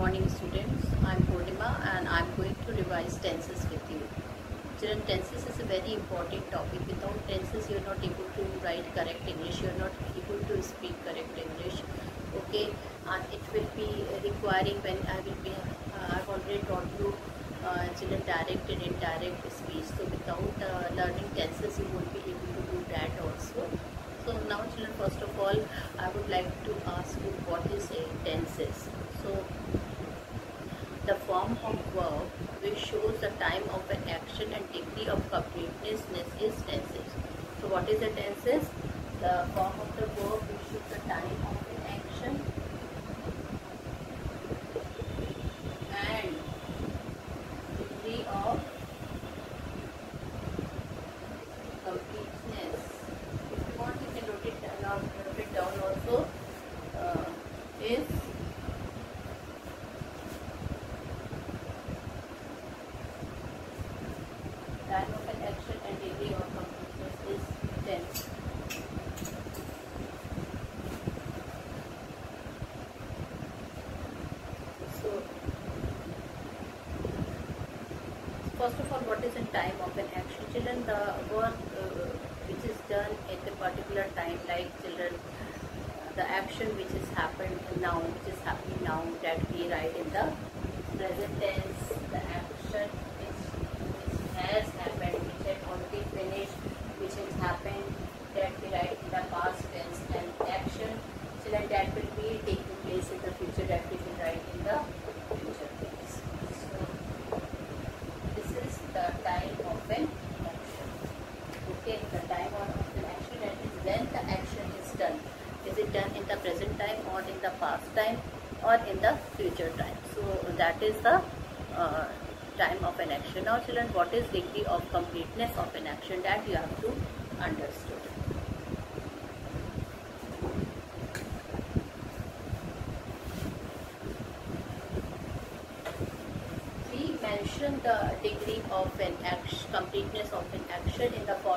morning students, I'm Purnima and I'm going to revise tenses with you. Children, tenses is a very important topic. Without tenses, you're not able to write correct English, you're not able to speak correct English, okay? And it will be requiring when I will be, uh, I've already taught you uh, children direct and indirect speech. So without uh, learning tenses, you won't be able to do that also. So now children, first of all, I would like to ask you what is a tenses. So the form of verb which shows the time of an action and degree of completeness is tenses. So what is the tenses? The form of the verb which shows the time of an action and degree of completeness. If you want you can note it uh, down, it down also uh, is done in the present time or in the past time or in the future time. So that is the uh, time of an action. Now children, what is degree of completeness of an action that you have to understand. We mentioned the degree of an action, completeness of an action in the form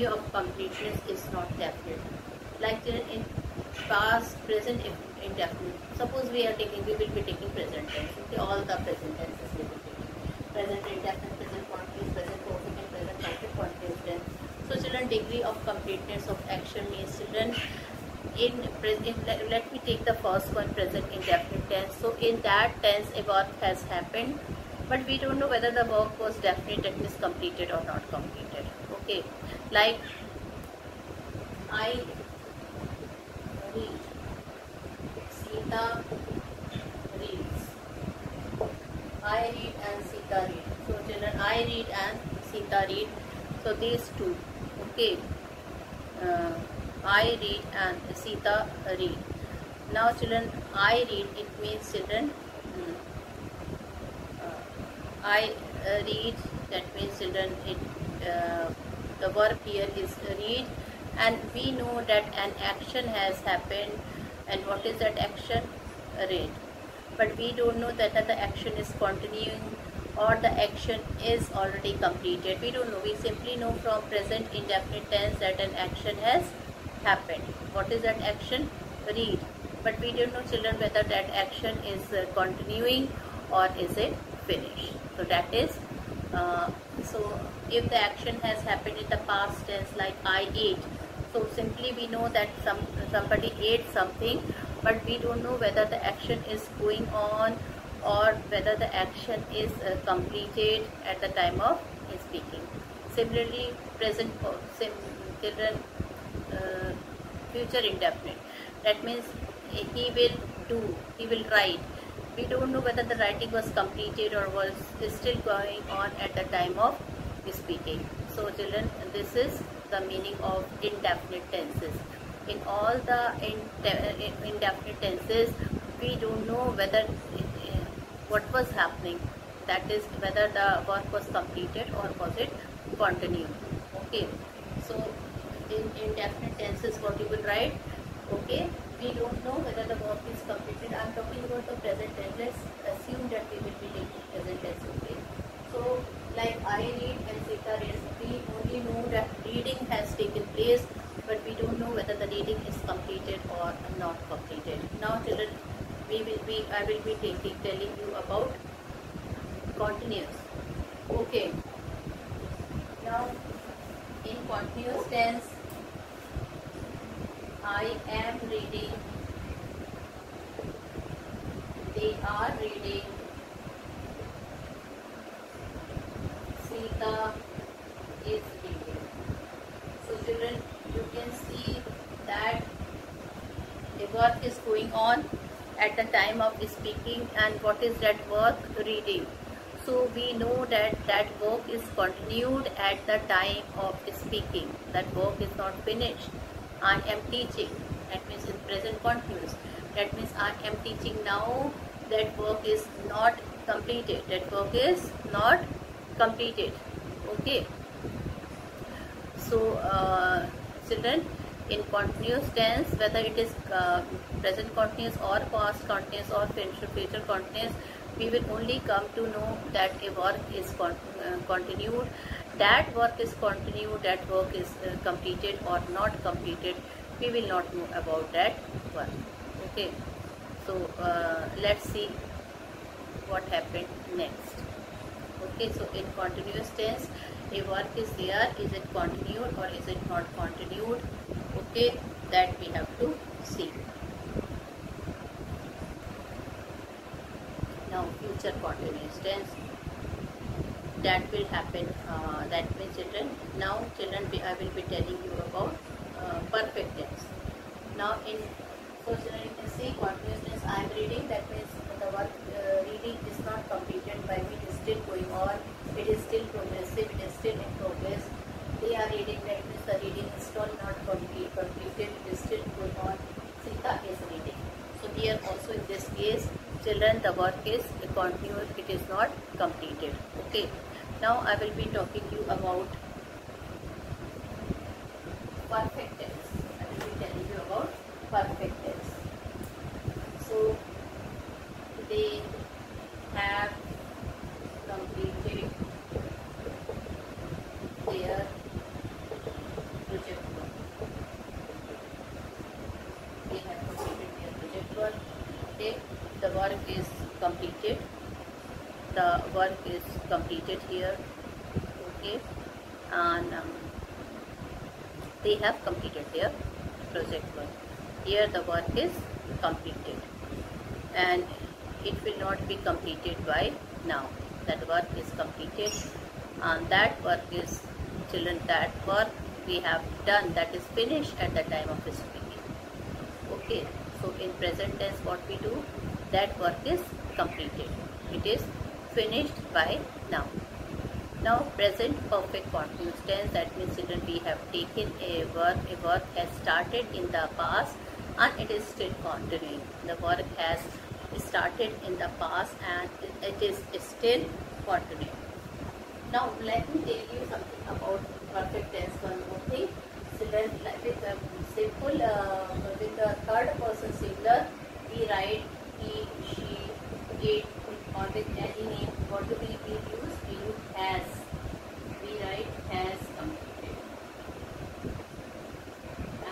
degree of completeness is not definite. Like in past, present, indefinite. Suppose we are taking, we will be taking present tense. Okay, all the present tenses will be taking. Present indefinite, present continuous, present perfect, and present perfect continuous tense. So children, degree of completeness of action means children in, in let, let me take the first one present indefinite tense so in that tense a work has happened but we don't know whether the work was definite and is completed or not completed okay like I read. Sita reads. I read and Sita read. So children, I read and Sita read. So these two. Okay. Uh, I read and Sita read. Now children, I read. It means children. Hmm, uh, I uh, read. That means children. It uh, the verb here is read and we know that an action has happened and what is that action? Read. But we don't know that the action is continuing or the action is already completed. We don't know. We simply know from present indefinite tense that an action has happened. What is that action? Read. But we don't know children whether that action is uh, continuing or is it finished. So that is, uh, so if the action has happened in the past tense like I ate. So simply we know that some somebody ate something but we don't know whether the action is going on or whether the action is uh, completed at the time of speaking. Similarly present children uh, future indefinite. That means he will do he will write. We don't know whether the writing was completed or was still going on at the time of speaking. So children, this is the meaning of indefinite tenses. In all the uh, indefinite tenses, we don't know whether uh, what was happening. That is whether the work was completed or was it continued. Okay. So in indefinite tenses, what you will write? Okay we don't know whether the work is completed. I am talking about the present tense. Let's assume that we will be taking present tense okay. So like I read and Sita reads, we only know that reading has taken place but we don't know whether the reading is completed or not completed. Now children, we will be, I will be taking, telling you about continuous. Okay. Now in continuous tense I am reading. They are reading. Sita is. So children, you can see that the work is going on at the time of speaking and what is that work reading. So we know that that work is continued at the time of speaking. That work is not finished. I am teaching. That means in present continuous. That means I am teaching now. That work is not completed. That work is not completed. Okay. So, uh, children, in continuous tense, whether it is uh, present continuous or past continuous or future future continuous, we will only come to know that a work is con uh, continued that work is continued, that work is uh, completed or not completed, we will not know about that one. Okay, so uh, let's see what happened next. Okay, so in continuous tense, a work is there, is it continued or is it not continued? Okay, that we have to see. Now, future continuous tense that will happen uh, that means children now children I will be telling you about uh, perfect tense now in so children you can see continuous tense I am reading that means the work uh, reading is not completed by me still going on. It is still progressive it is still in progress. They are reading that means the reading is still not complete, completed it is still going on. Sita is reading. So here also in this case children the work is continuous it is not completed. Okay. Now I will be talking you about perfect tense. I will be telling you about perfect tense. So they have completed their project work. They have completed their project work. Okay, the work is completed. The work is completed here okay? And um, they have completed their project work. Here the work is completed. And it will not be completed by now. That work is completed. And that work is children that work we have done that is finished at the time of speaking okay? So in present tense what we do that work is completed it is finished by now. Now present perfect continuous tense that means children we have taken a work, a work has started in the past and it is still continuing. The work has started in the past and it is still continuing. Now let me tell you something about perfect tense one more thing. Children with a simple uh, with the third person singular we write he, she, it, or with any name, what do we, we use? We use has. We write has completed.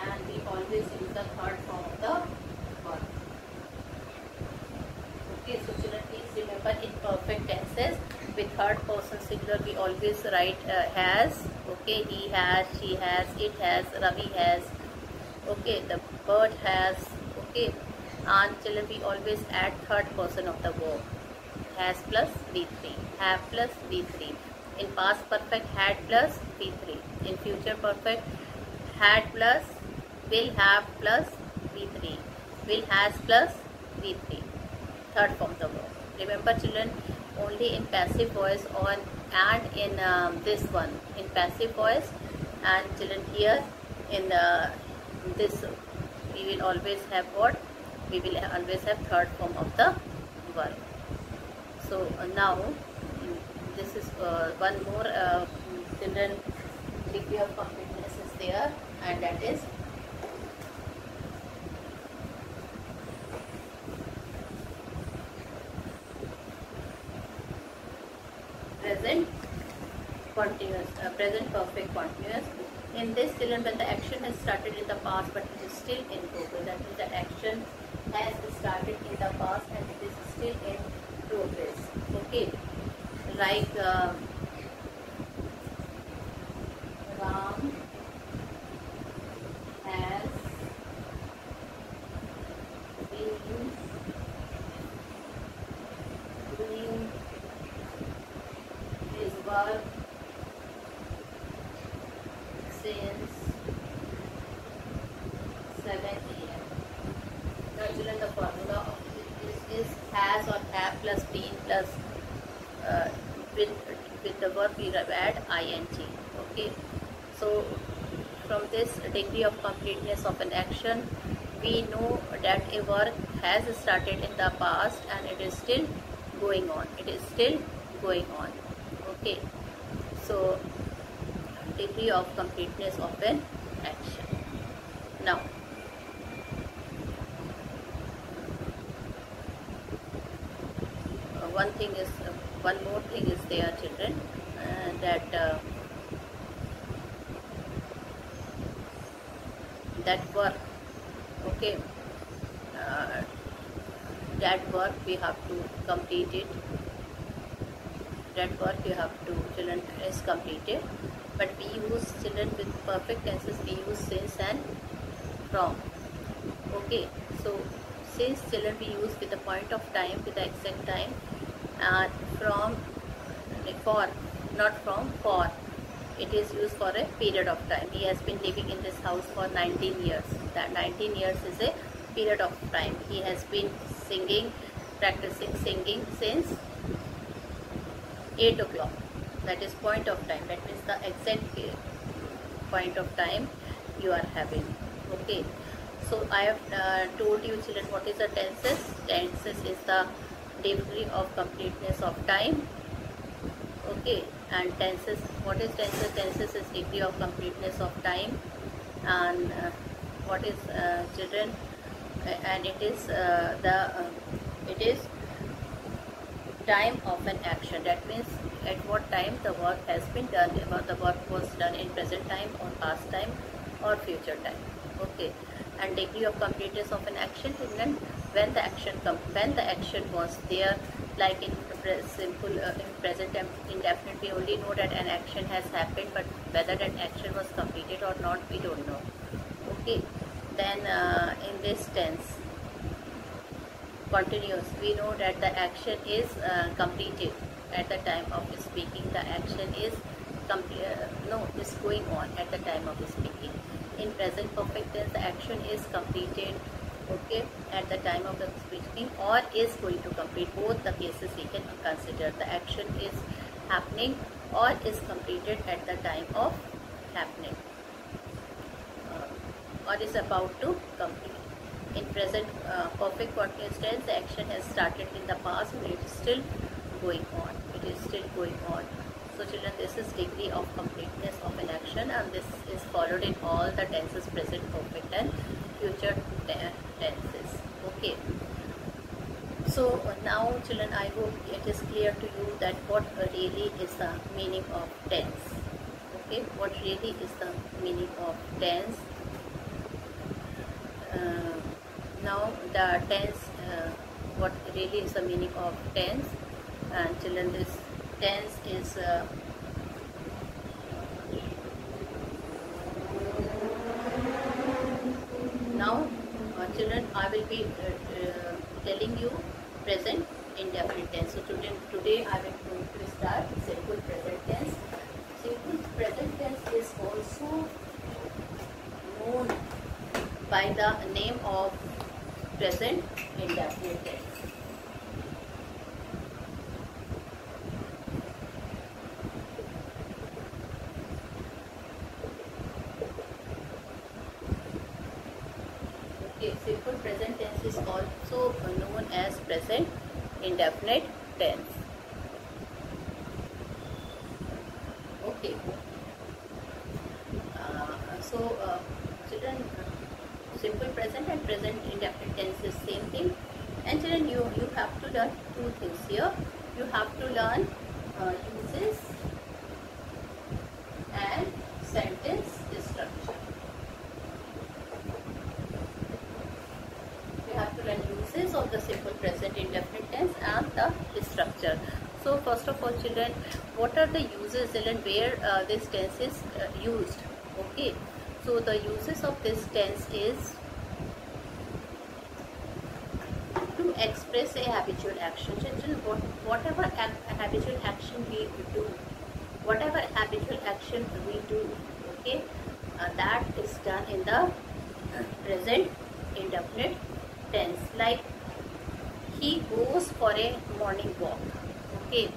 And we always use the third form of the verb. Okay, so children please remember in perfect tenses with third person always write uh, has okay he has she has it has ravi has okay the bird has okay children we always add third person of the verb has plus v3 have plus v3 in past perfect had plus v3 in future perfect had plus will have plus v3 will has plus v3 third form the verb. Remember children only in passive voice on and in um, this one in passive voice and children here in uh, this we will always have what? We will always have third form of the verb. So uh, now this is uh, one more uh, children degree of completeness is there and that is present continuous uh, present perfect continuous in this children when the action has started in the past but it is still in progress. That means the action has started in the past and it is still in progress. Okay. Like uh, Ram has been doing his work since 7 a.m. Now children the formula of this is has or have plus been plus uh, with with the verb we add ing. Okay, so from this degree of completeness of an action, we know that a work has started in the past and it is still going on. It is still going on. Okay, so degree of completeness of an action. Now, uh, one thing is uh, one more thing is there children uh, that uh, that work okay uh, that work we have to complete it. That work you have to children is completed. But we use children with perfect tenses we use since and from okay. So since children we use with the point of time with the exact time and from for not from for. It is used for a period of time. He has been living in this house for 19 years. That 19 years is a period of time. He has been singing practicing singing since 8 o'clock. That is point of time. That means the exact point of time you are having. Okay. So i have uh, told you children what is the tenses? Tenses is the degree of completeness of time. Okay and tenses what is tenses tenses is degree of completeness of time. And uh, what is uh, children? And it is uh, the uh, it is time of an action. That means at what time the work has been done or the work was done in present time or past time or future time. Okay and degree of completeness of an action when when the action when the action was there like in simple uh, in present indefinite we only know that an action has happened but whether that action was completed or not we don't know. Okay then uh, in this tense continuous we know that the action is uh, completed at the time of speaking. The action is complete uh, no is going on at the time of speaking in present perfect tense the action is completed okay at the time of the speaking or is going to complete. Both the cases we can consider. The action is happening or is completed at the time of happening. Uh, or is about to complete. In present uh, perfect continuous tense the action has started in the past but it is still going on. It is still going on children this is degree of completeness of an action and this is followed in all the tenses present perfect and future tenses. Okay. So now children i hope it is clear to you that what really is the meaning of tense. Okay what really is the meaning of tense? Uh, now the tense uh, what really is the meaning of tense? And children this tense is uh, now uh, children I will be uh, uh, telling you present indefinite tense so today, today I will going to start simple present tense simple present tense is also known by the name of present indefinite tense Okay, simple present tense is also known as present indefinite tense. Okay. Uh, so, uh, children, simple present and present indefinite tense is same thing. And children, you you have to learn two things here. You have to learn uh, uses and sentence structure. we have to learn uses of the simple present indefinite tense and the structure. So first of all children, what are children where uh, this tense is uh, used? Okay, so the uses of this tense is to express a habitual action. Children, what, whatever habitual action we do, whatever habitual action we do, okay, uh, that is done in the present indefinite tense like he goes for a morning walk okay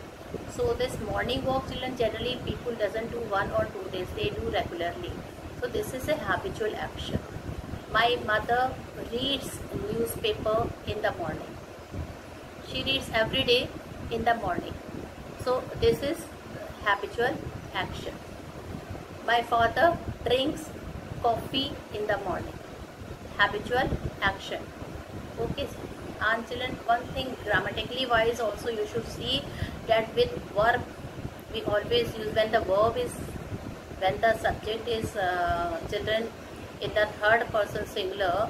so this morning walk children generally people doesn't do one or two days they do regularly. So this is a habitual action. My mother reads newspaper in the morning. She reads every day in the morning. So this is habitual action. My father drinks coffee in the morning. Habitual action. Okay and children one thing grammatically wise also you should see that with verb we always use when the verb is when the subject is uh, children in the third person singular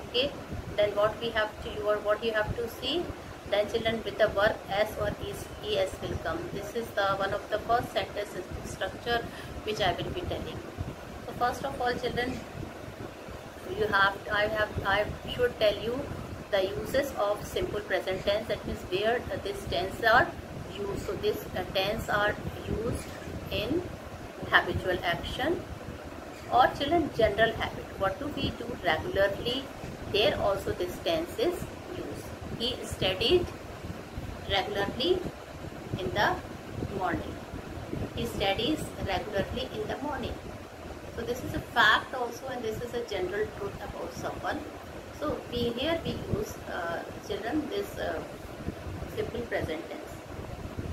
okay then what we have to or what you have to see then children with the verb s or is es will come. This is the one of the first sentence structure which i will be telling. So first of all children you have i have i should tell you the uses of simple present tense. That means where this tense are used so this uh, tense are used in habitual action or children general habit. What do we do regularly? There also this tense is used. He studied regularly in the morning. He studies regularly in the morning. So this is a fact also and this is a general truth about someone. So we here we use uh, children this uh, simple present tense.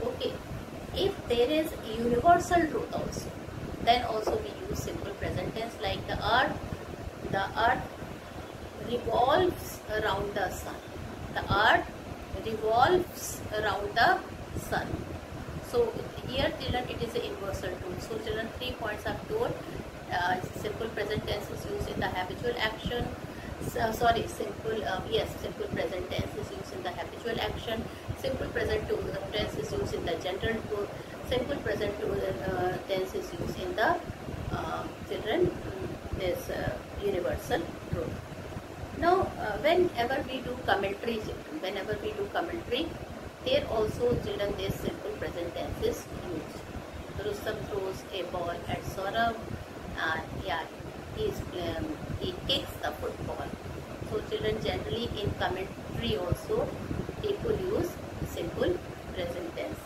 Okay, if there is universal truth also, then also we use simple present tense like the earth, the earth revolves around the sun. The earth revolves around the sun. So here children it is a universal truth. So children three points are told. Uh, simple present tense is used in the habitual action so, sorry simple uh, yes simple present tense is used in the habitual action simple present tense is used in the general truth simple present uh, tense is used in the uh, children this uh, universal truth now uh, whenever we do commentary whenever we do commentary there also children this simple present tense is used Rustam throws a ball at Saurabh and yeah he is um, he kicks the football. So children generally in commentary also people use simple present tense.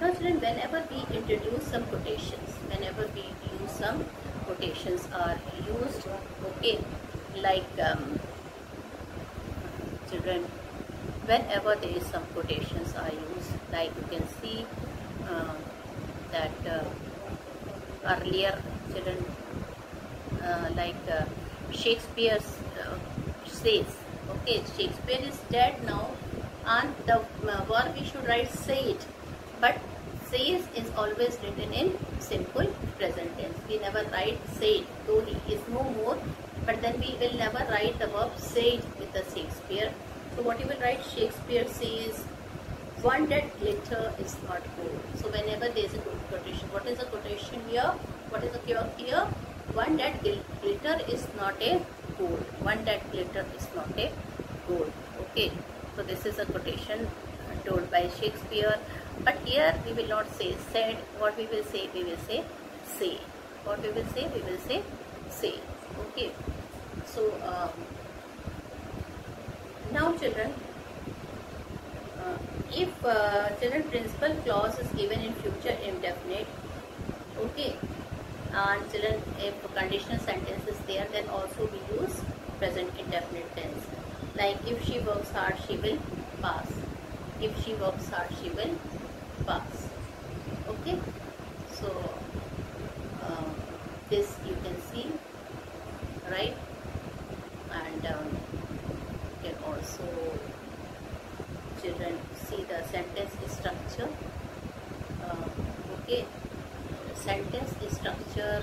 Now children whenever we introduce some quotations, whenever we use some quotations are used, okay, like um, children whenever there is some quotations are used, like you can see um, that uh, earlier children uh, like uh, Shakespeare uh, says. Okay, Shakespeare is dead now, and the uh, verb we should write said, but says is always written in simple present tense. We never write said, though he is no more, but then we will never write the verb said with the Shakespeare. So what you will write Shakespeare says, one that glitter is not gold. So whenever there is a quotation, what is the quotation here? What is the here? One that glitter is not a gold. One that glitter is not a gold. Okay. So this is a quotation told by Shakespeare. But here we will not say said. What we will say? We will say say. What we will say? We will say say. Okay. So um, now children, uh, if uh, children principal clause is given in future indefinite, okay, and children if conditional sentence is there, then also we use present indefinite tense. Like if she works hard, she will pass. If she works hard, she will pass. Okay, so um, this you can see, right? And um, also children see the sentence structure uh, okay sentence structure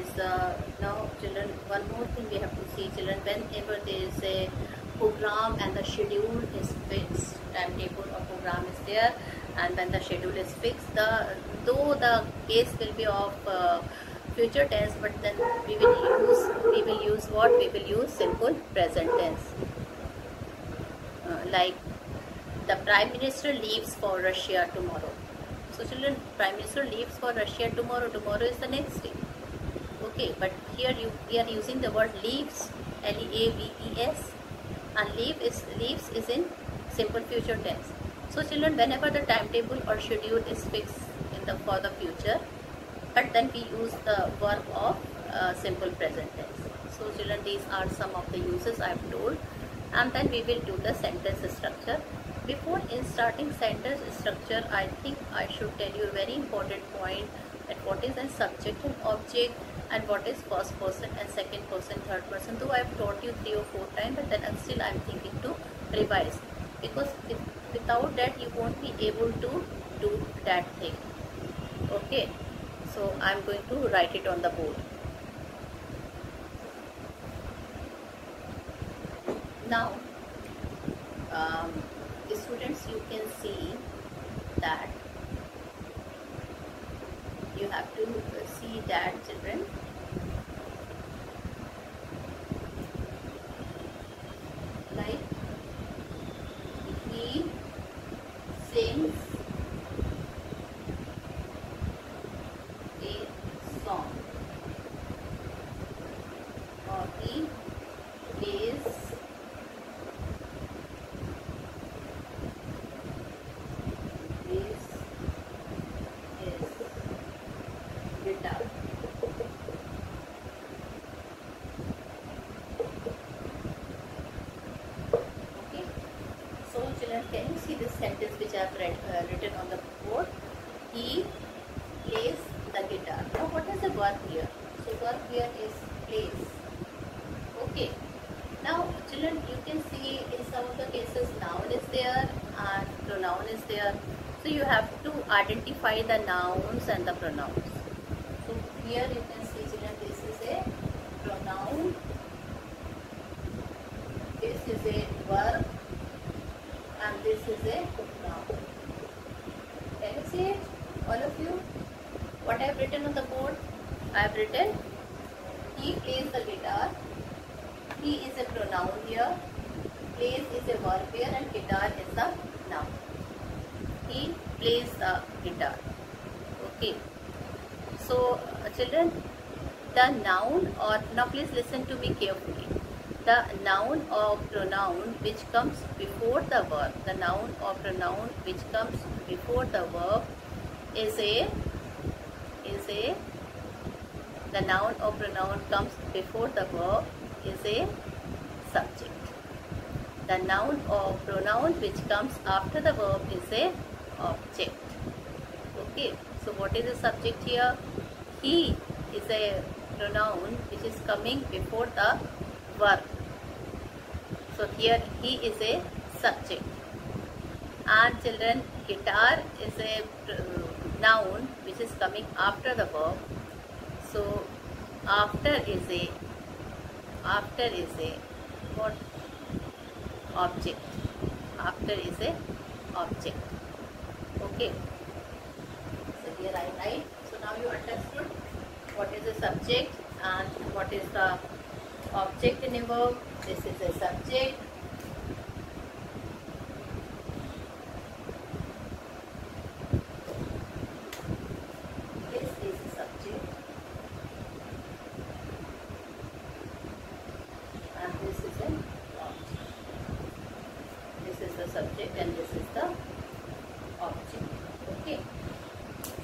is uh, now children one more thing we have see children whenever there is a program and the schedule is fixed timetable or program is there and when the schedule is fixed the though the case will be of uh, future tense but then we will use we will use what we will use simple present tense. Uh, like the prime minister leaves for russia tomorrow. So children prime minister leaves for russia tomorrow tomorrow is the next day okay but here you we are using the word leaves l e a v e s and leave is leaves is in simple future tense so children whenever the timetable or schedule is fixed in the for the future but then we use the verb of uh, simple present tense. So children these are some of the uses I have told and then we will do the sentence structure. Before in starting sentence structure I think I should tell you a very important point that what is a subject and object and what is first person and second person third person. Though I have taught you three or four times but then still I am thinking to revise. Because without that you won't be able to do that thing. Okay? So I'm going to write it on the board. Now um, students you can see that have to see that children like he sings can you see this sentence which I have read, uh, written on the board? He plays the guitar. Now what is the verb here? So verb here is plays. Okay. Now children you can see in some of the cases noun is there and pronoun is there. So you have to identify the nouns and the pronouns. So here you can see children this is a pronoun. This is a verb and this is a noun. Can you see it? All of you? What I have written on the board? I have written he plays the guitar. He is a pronoun here. Plays is a verb here and guitar is the noun. He plays the guitar. Okay. So uh, children, the noun or now please listen to me carefully the noun or pronoun which comes before the verb. The noun or pronoun which comes before the verb is a is a the noun or pronoun comes before the verb is a subject. The noun or pronoun which comes after the verb is a object. Okay so what is the subject here? He is a pronoun which is coming before the verb so here he is a subject. And children, guitar is a noun which is coming after the verb. So after is a after is a what? Object. After is a object. Okay. So here I write. So now you understood what is the subject and what is the object in a verb this is a subject subject and this is the object. Okay.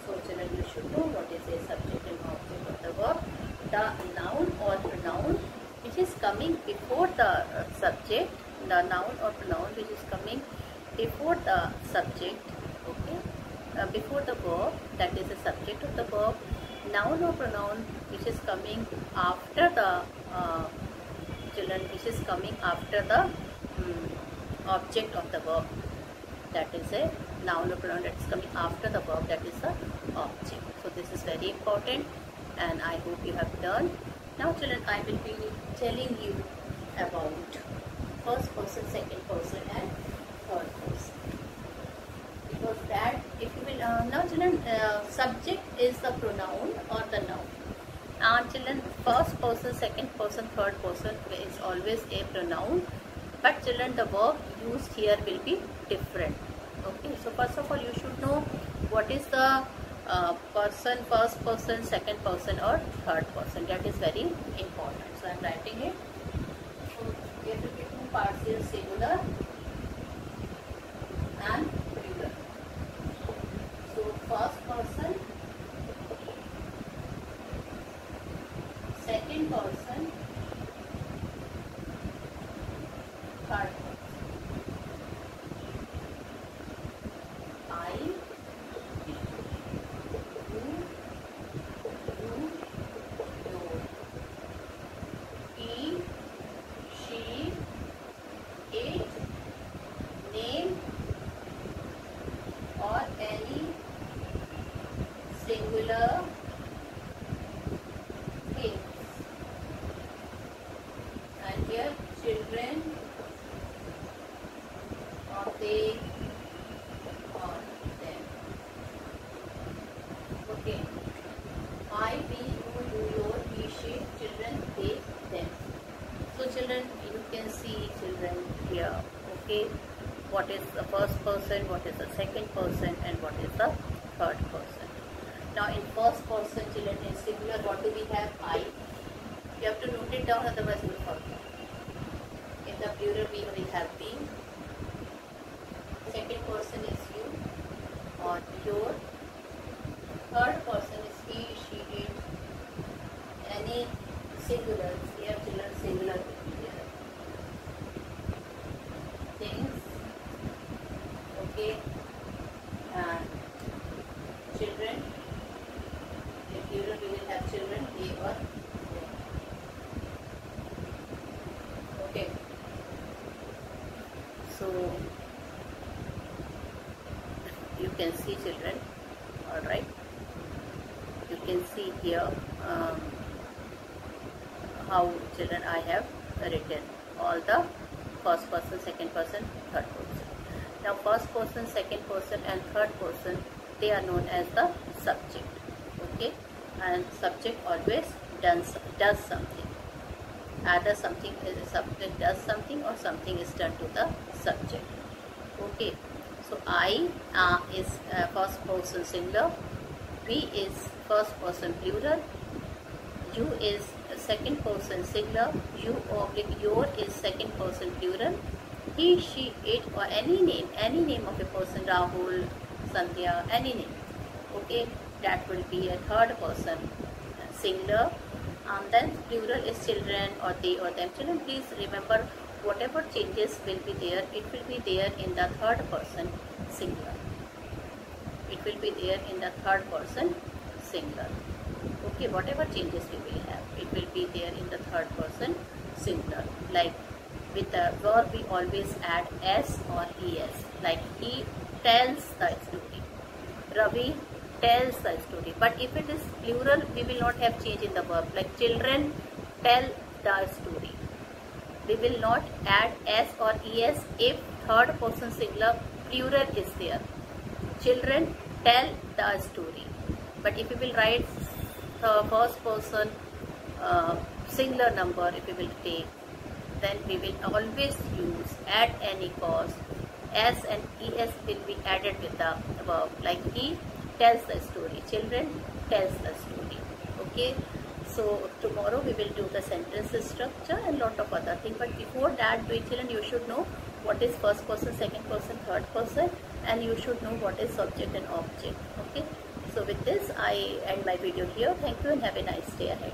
So children you should know what is a subject and object of the verb. The noun or pronoun which is coming before the uh, subject, the noun or pronoun which is coming before the subject, okay, uh, before the verb that is the subject of the verb, noun or pronoun which is coming after the uh, children which is coming after the um, object of the verb that is a noun or pronoun that is coming after the verb that is the object so this is very important and i hope learned now children i will be telling you about first person second person and third person. Because that if you will uh, now children uh, subject is the pronoun or the noun. And children first person second person third person is always a pronoun but children the verb used here will be different. Okay so first of all you should know what is the uh, person first person second person or third person. That is very important. So i'm writing it. So singular and plural so first person second person written. All the first person second person third person. Now first person second person and third person they are known as the subject. Okay? And subject always does does something. Either something is subject does something or something is done to the subject. Okay? So I uh, is uh, first person singular, we is first person plural, you is second person singular, you oblique your is second person plural, he, she, it or any name, any name of a person, Rahul, Sandhya, any name, okay, that will be a third person singular and then plural is children or they or them. Children, please remember whatever changes will be there, it will be there in the third person singular. It will be there in the third person singular. Okay, whatever changes we will have, it will be there in the third person singular. Like with the verb, we always add s or es. Like he tells the story. Ravi tells the story. But if it is plural, we will not have change in the verb. Like children tell the story we will not add s or es if third person singular plural is there children tell the story but if you will write the first person uh, singular number if we will take then we will always use at any cost s and es will be added with the verb like he tells the story. Children tells the story okay? So tomorrow we will do the sentence structure and lot of other things but before that doing children you should know what is first person second person third person and you should know what is subject and object okay so with this i end my video here. Thank you and have a nice day ahead